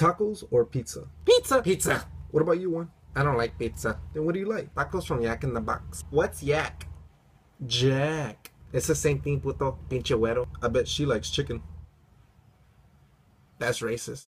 Tacos or pizza? Pizza. Pizza. What about you, Juan? I don't like pizza. Then what do you like? Tacos from Yak in the Box. What's Yak? Jack. It's the same thing, puto. Pinche güero. I bet she likes chicken. That's racist.